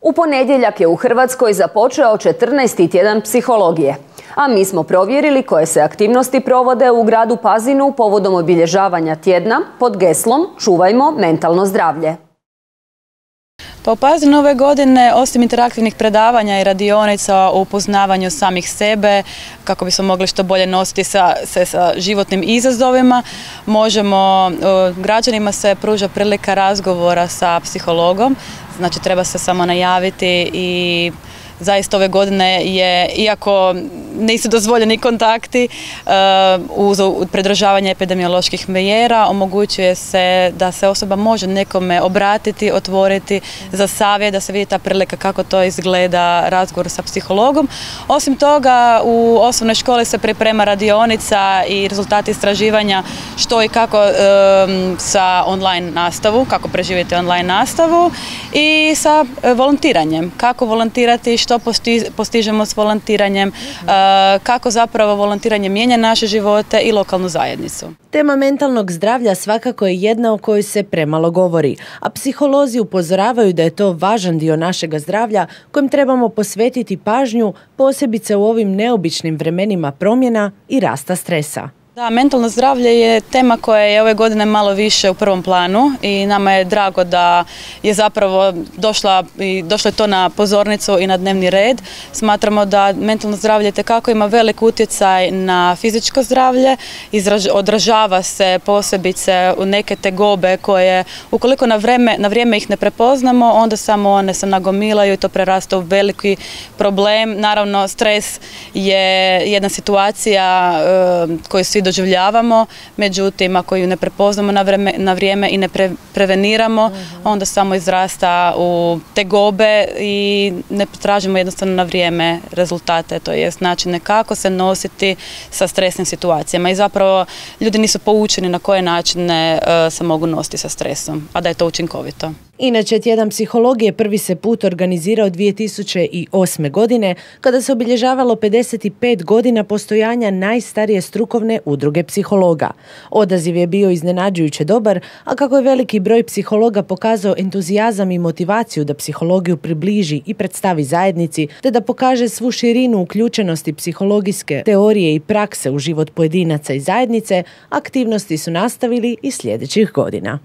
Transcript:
U ponedjeljak je u Hrvatskoj započeo 14. tjedan psihologije, a mi smo provjerili koje se aktivnosti provode u gradu Pazinu povodom obilježavanja tjedna pod geslom Čuvajmo mentalno zdravlje. Pa u Pazinu ove godine, osim interaktivnih predavanja i radionica o upoznavanju samih sebe, kako bismo mogli što bolje nositi se sa životnim izazovima, možemo, građanima se pruža prilika razgovora sa psihologom, znači treba se samo najaviti i zaista ove godine je, iako nisu dozvoljeni kontakti uh, uz predržavanje epidemioloških mjera, omogućuje se da se osoba može nekome obratiti, otvoriti za savjet, da se vidi ta prilika kako to izgleda razgovor sa psihologom. Osim toga, u osnovnoj školi se priprema radionica i rezultati istraživanja što i kako um, sa online nastavu, kako preživjeti online nastavu i sa e, volontiranjem. Kako volontirati, što postižemo s volontiranjem, uh, kako zapravo volontiranje mijenja naše živote i lokalnu zajednicu. Tema mentalnog zdravlja svakako je jedna o kojoj se premalo govori, a psiholozi upozoravaju da je to važan dio našega zdravlja kojem trebamo posvetiti pažnju, posebice u ovim neobičnim vremenima promjena i rasta stresa. Da, mentalno zdravlje je tema koja je ove godine malo više u prvom planu i nama je drago da je zapravo došla došlo je to na pozornicu i na dnevni red. Smatramo da mentalno zdravlje tekako ima velik utjecaj na fizičko zdravlje, odražava se posebice u neke tegobe koje ukoliko na, vreme, na vrijeme ih ne prepoznamo, onda samo one se nagomilaju i to prerasta u veliki problem. Naravno, stres je jedna situacija e, koju svi doživljavamo, međutim ako ju ne prepoznamo na, na vrijeme i ne preveniramo, mhm. onda samo izrasta u tegobe i ne tražimo jednostavno na vrijeme rezultate, to jest načine kako se nositi sa stresnim situacijama i zapravo ljudi nisu poučeni na koje načine e, se mogu nositi sa stresom, a da je to učinkovito. Inače, tjedan psihologije prvi se put organizirao 2008. godine kada se obilježavalo 55 godina postojanja najstarije strukovne udruge psihologa. Odaziv je bio iznenađujuće dobar, a kako je veliki broj psihologa pokazao entuzijazam i motivaciju da psihologiju približi i predstavi zajednici, te da pokaže svu širinu uključenosti psihologijske teorije i prakse u život pojedinaca i zajednice, aktivnosti su nastavili i sljedećih godina.